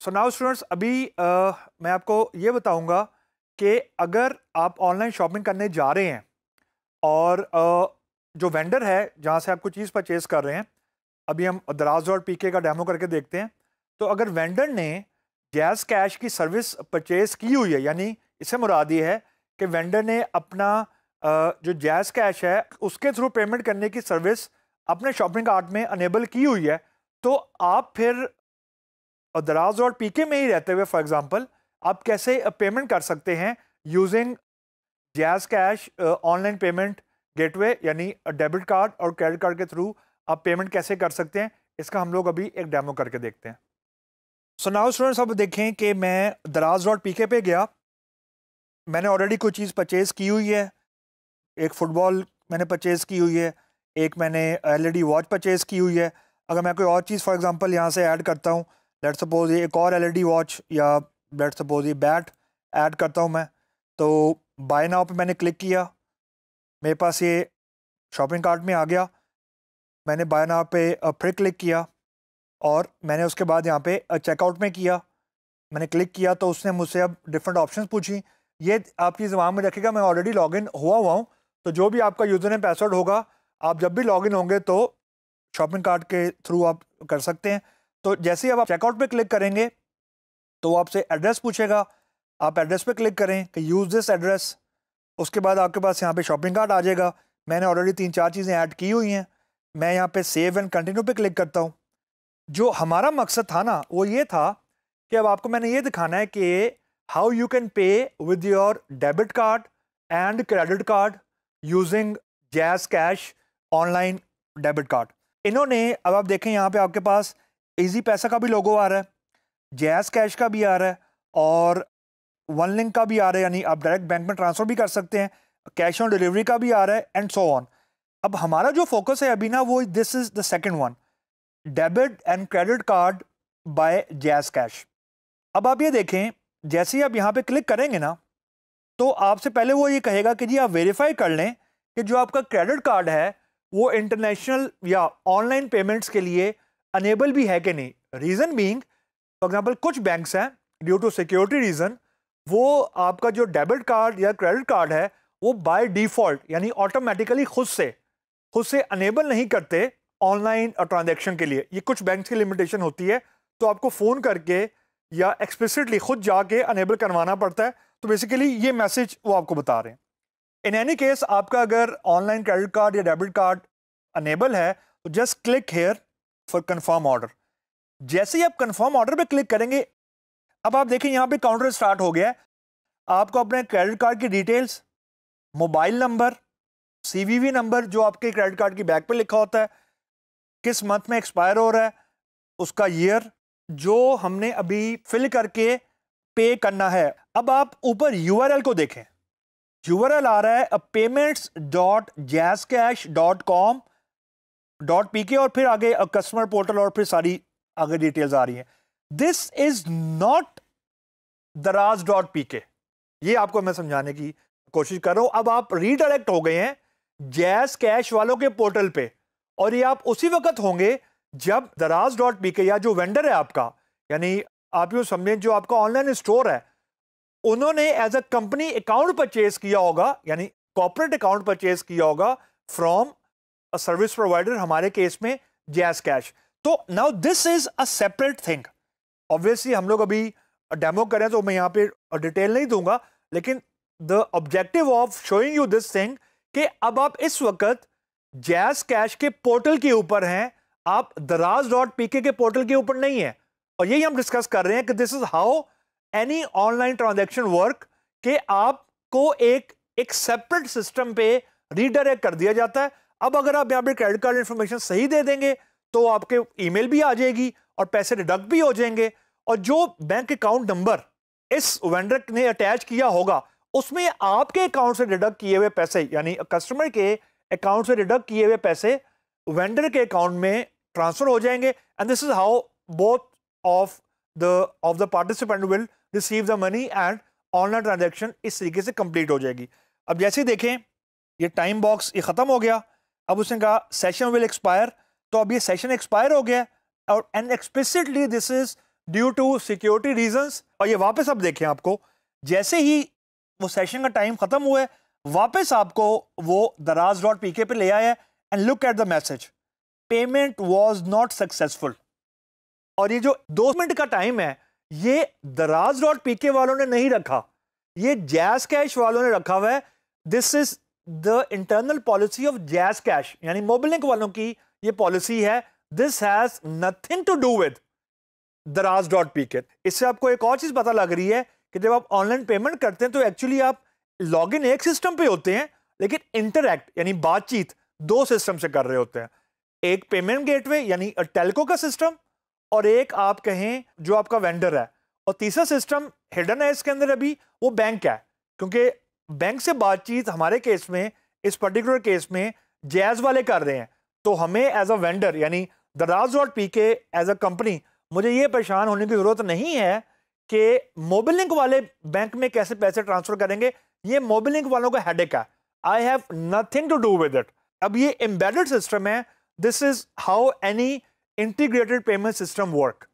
सो now students अभी uh, मैं आपको ये बताऊँगा कि अगर आप ऑनलाइन शॉपिंग करने जा रहे हैं और uh, जो वेंडर है जहाँ से आप कोई चीज़ परचेज कर रहे हैं अभी हम दराज और पीके का डेमो करके देखते हैं। तो अगर वेंडर ने गैस कैश की सर्विस परचेज की हुई है यानी इससे मुराद ये है कि वेंडर ने अपना जो जैज़ कैश है उसके थ्रू पेमेंट करने की सर्विस अपने शॉपिंग कार्ट में अनेबल की हुई है तो आप फिर और दराज और पीके में ही रहते हुए फॉर एग्जांपल आप कैसे पेमेंट कर सकते हैं using Jazz Cash online payment gateway यानी डेबिट कार्ड और क्रेडिट कार्ड के थ्रू आप पेमेंट कैसे कर सकते हैं, इसका हम लोग अभी एक डेमो करके देखते हैं। सो नाउ स्टूडेंट्स अब देखें कि मैं दराज डॉट पीके पे गया। मैंने ऑलरेडी कोई चीज़ परचेज़ की हुई है। एक फ़ुटबॉल मैंने परचेज़ की हुई है। एक मैंने एलईडी वॉच परचेज़ की हुई है। अगर मैं कोई और चीज़ फॉर एग्जांपल यहाँ से ऐड करता हूँ लेट सपोज़ ये एक और एलईडी वॉच या लेट सपोज़ ये बैट ऐड करता हूँ मैं। तो बाय नाउ पे मैंने क्लिक किया। मेरे पास ये शॉपिंग कार्ट में आ गया। मैंने बाय नाउ पे फिर क्लिक किया और मैंने उसके बाद यहाँ पे चेकआउट में किया। मैंने क्लिक किया तो उसने मुझसे अब डिफरेंट ऑप्शन पूछी। ये आपकी जबान में रखेगा, मैं ऑलरेडी लॉगिन हुआ हुआ हूँ। तो जो भी आपका यूज़र नेम पासवर्ड होगा, आप जब भी लॉगिन होंगे तो शॉपिंग कार्ट के थ्रू आप कर सकते हैं। तो जैसे ही अब आप चेकआउट पे क्लिक करेंगे तो आपसे एड्रेस पूछेगा। आप एड्रेस पे क्लिक करें कि यूज़ दिस एड्रेस उसके बाद आपके पास यहाँ पे शॉपिंग कार्ट आ जाएगा। मैंने ऑलरेडी तीन चार चीज़ें ऐड की हुई हैं। मैं यहाँ पे सेव एंड कंटिन्यू पे क्लिक करता हूँ। जो हमारा मकसद था ना, वो ये था कि अब आपको मैंने ये दिखाना है कि how you can pay with your debit card and credit card using Jazz Cash online debit card इन्होंने, अब आप देखें यहाँ पे आपके पास इजी पैसा का भी लोगो आ रहा है जैस कैश का भी आ रहा है और वन लिंक का भी आ रहा है यानी आप डायरेक्ट बैंक में ट्रांसफ़र भी कर सकते हैं कैश ऑन डिलीवरी का भी आ रहा है एंड सो ऑन अब हमारा जो फोकस है अभी ना वो this is the second one debit and credit card by Jazz Cash अब आप ये देखें, जैसे ही आप यहाँ पे क्लिक करेंगे ना तो आपसे पहले वो ये कहेगा कि जी आप वेरीफाई कर लें कि जो आपका क्रेडिट कार्ड है, वो इंटरनेशनल या ऑनलाइन पेमेंट्स के लिए अनेबल भी है कि नहीं. रीज़न बींग फॉर एग्ज़ाम्पल कुछ बैंक्स हैं ड्यू टू सिक्योरिटी रीज़न वो आपका जो डेबिट कार्ड या क्रेडिट कार्ड है, वो बाय डिफ़ॉल्ट यानी ऑटोमेटिकली खुद से खुद से अनेबल नहीं करते ऑनलाइन ट्रांजेक्शन के लिए. ये कुछ बैंक की लिमिटेशन होती है तो आपको फ़ोन करके या एक्सप्लिसिटली खुद जाके अनेबल करवाना पड़ता है. तो बेसिकली ये मैसेज वो आपको बता रहे हैं. इन एनी केस आपका अगर ऑनलाइन क्रेडिट कार्ड या डेबिट कार्ड अनेबल है तो just click here for confirm order जैसे ही आप कंफर्म ऑर्डर पे क्लिक करेंगे, अब आप देखें यहाँ पे काउंटर स्टार्ट हो गया है। आपको अपने क्रेडिट कार्ड की details mobile number CVV number जो आपके क्रेडिट कार्ड की बैक पे लिखा होता है, किस मंथ में एक्सपायर हो रहा है, उसका ईयर जो हमने अभी फिल करके पे करना है। अब आप ऊपर यूआरएल को देखें। यूआरएल आ रहा है payments dot Jazz Cash dot com dot P K और फिर आगे कस्टमर पोर्टल और फिर सारी आगे डिटेल्स आ रही हैं। This is not Daraz dot P K. ये आपको मैं समझाने की कोशिश कर रहा हूँ। अब आप रीडायरेक्ट हो गए हैं जैस कैश वालों के पोर्टल पे और ये आप उसी वक्त होंगे जब दराज डॉट पी के या जो वेंडर है आपका, यानी आप यू समझें जो आपका ऑनलाइन स्टोर है, उन्होंने as a company account purchase किया होगा, यानी कॉपरेट अकाउंट परचेज किया होगा फ्रॉम सर्विस प्रोवाइडर हमारे केस में जैस कैश तो now this is a separate thing obviously हम लोग अभी डेमो करें तो मैं यहाँ पे डिटेल नहीं दूँगा, लेकिन the objective of showing you this thing कि अब आप इस वक्त जैस कैश के पोर्टल के ऊपर हैं, आप दराज डॉट पीके के पोर्टल के ऊपर नहीं है। और यही हम डिस्कस कर रहे हैं कि this is how any online transaction work के आपको एक एक सेपरेट सिस्टम पे रीडायरेक्ट कर दिया जाता है। अब अगर आप यहाँ पे क्रेडिट कार्ड इन्फॉर्मेशन सही दे देंगे तो आपके ईमेल भी आ जाएगी और पैसे डिडक्ट भी हो जाएँगे। और जो बैंक अकाउंट नंबर इस वेंडर ने अटैच किया होगा, उसमें आपके अकाउंट से डिडक्ट किए हुए पैसे, यानी कस्टमर के अकाउंट से डिडक्ट किए हुए पैसे वेंडर के अकाउंट में ट्रांसफ़र हो जाएँगे। And this is how both of the of the participant will receive the money and online transaction इस तरीके से कंप्लीट हो जाएगी। अब जैसे देखें, ये टाइम बॉक्स ये ख़त्म हो गया। अब उसने कहा सेशन विल एक्सपायर तो अब ये सेशन एक्सपायर हो गया और and explicitly this is due to security reasons और ये वापस अब देखें आपको, जैसे ही वो सेशन का टाइम खत्म हुआ है, वापस आपको वो दराज डॉट पी के पे ले आया and look at the message payment was not successful और ये जो दो मिनट का टाइम है, ये दराज डॉट पी के वालों ने नहीं रखा। ये जैस कैश वालों ने रखा हुआ है। This is the internal policy of Jazz Cash यानी मोबिलिंक वालों की ये पॉलिसी है this has nothing to do with Daraz dot P K इससे आपको एक और चीज़ पता लग रही है कि जब आप ऑनलाइन पेमेंट करते हैं तो एक्चुअली आप लॉग इन एक सिस्टम पे होते हैं, लेकिन इंटरैक्ट यानी बातचीत दो सिस्टम से कर रहे होते हैं। एक पेमेंट गेटवे यानी टेलको का सिस्टम और एक आप कहें जो आपका वेंडर है। और तीसरा सिस्टम हिडन है इसके अंदर अभी, वो बैंक है, क्योंकि बैंक से बातचीत हमारे केस में, इस पर्टिकुलर केस में जैज वाले कर रहे हैं। तो हमें एज अ वेंडर यानी Daraz dot P K as a company मुझे ये परेशान होने की ज़रूरत नहीं है कि मोबिल लिंक वाले बैंक में कैसे पैसे ट्रांसफ़र करेंगे। ये मोबिल लिंक वालों का हेडेक है। I have nothing to do with it अब ये एम्बेडेड सिस्टम है। This is how any integrated payment system work